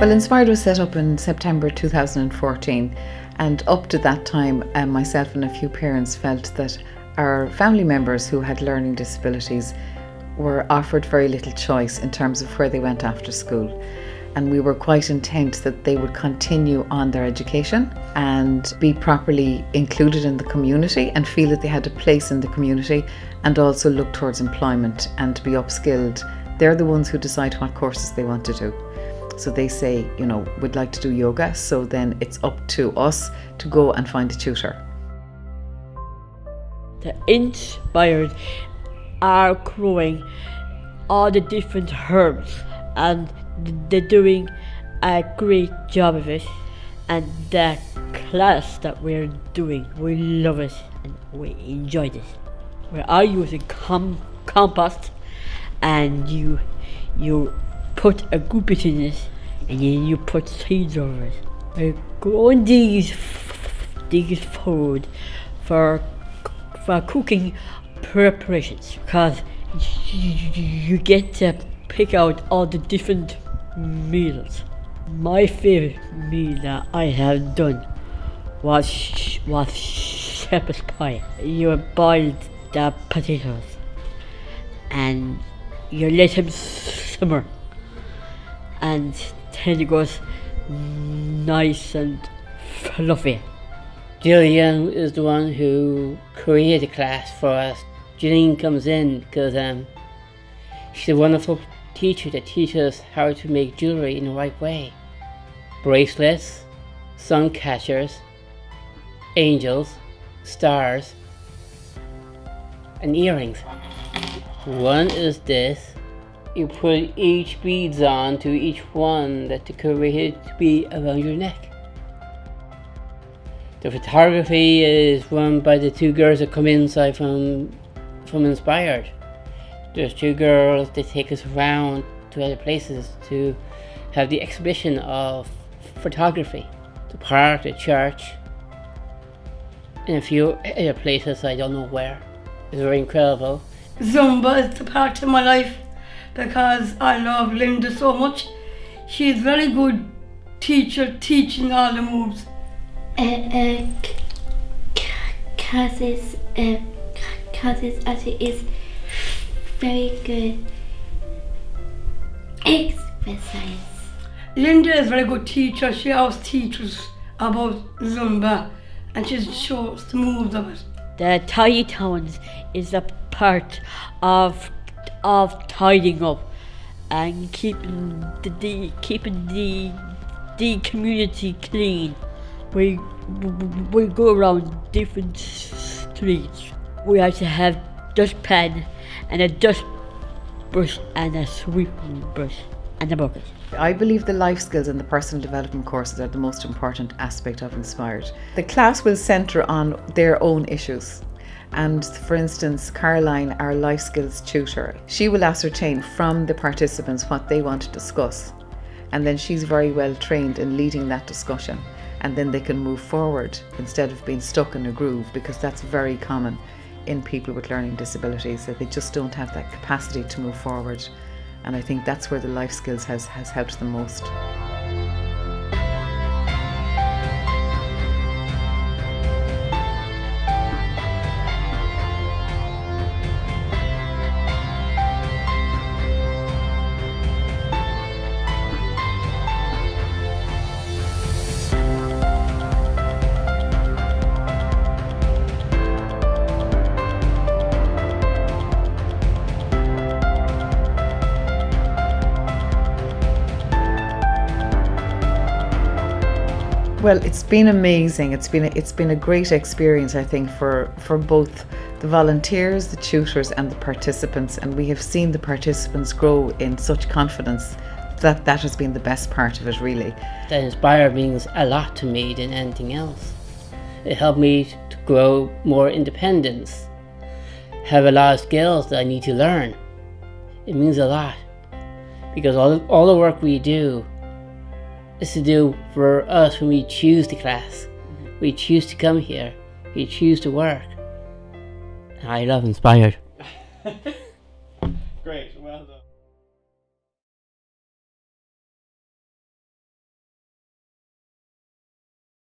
Well, Inspired was set up in September 2014, and up to that time, um, myself and a few parents felt that our family members who had learning disabilities were offered very little choice in terms of where they went after school. And we were quite intent that they would continue on their education and be properly included in the community and feel that they had a place in the community and also look towards employment and be upskilled. They're the ones who decide what courses they want to do. So they say, you know, we'd like to do yoga, so then it's up to us to go and find a tutor. The inspired are growing all the different herbs and they're doing a great job of it. And the class that we're doing we love it and we enjoy it we are using com- compost and you you put a good bit in it and then you put seeds over it. We're growing these these food for for cooking preparations because you get to pick out all the different meals. My favorite meal that I have done was was shepherd's pie. You boiled the potatoes and you let them simmer and then it goes nice and fluffy. Jillian is the one who created the class for us. Jillian comes in because um, she's a wonderful teacher that teaches us how to make jewelry in the right way. Bracelets, sun catchers, angels, stars, and earrings. One is this, you put each beads on to each one that the created to be around your neck. The photography is run by the two girls that come inside from from Inspired. There's two girls that take us around to other places to have the exhibition of photography. The park, the church, and a few other places I don't know where. It's very incredible. Zumba is the part of my life because I love Linda so much. She's very good teacher teaching all the moves. Uh, uh, cause it's, uh, cause it's, as it is very good exercise. Linda is a very good teacher. She always teaches about Zumba and she shows the moves of it. The tidy towns is a part of of tidying up and keeping the, keeping the the community clean. We we go around different streets. We have to have dustpan and a dust brush and a sweeping brush and a bucket. I believe the life skills and the personal development courses are the most important aspect of Inspired. The class will centre on their own issues. And for instance, Caroline, our life skills tutor, she will ascertain from the participants what they want to discuss. And then she's very well trained in leading that discussion. And then they can move forward instead of being stuck in a groove because that's very common in people with learning disabilities that they just don't have that capacity to move forward. And I think that's where the life skills has, has helped them most. Well, it's been amazing. It's been a, it's been a great experience, I think, for for both the volunteers, the tutors, and the participants. And we have seen the participants grow in such confidence that that has been the best part of it, really. That inspired means a lot to me than anything else. It helped me to grow more independence, have a lot of skills that I need to learn. It means a lot because all all the work we do is to do for us when we choose the class. We choose to come here. We choose to work. I love Inspired.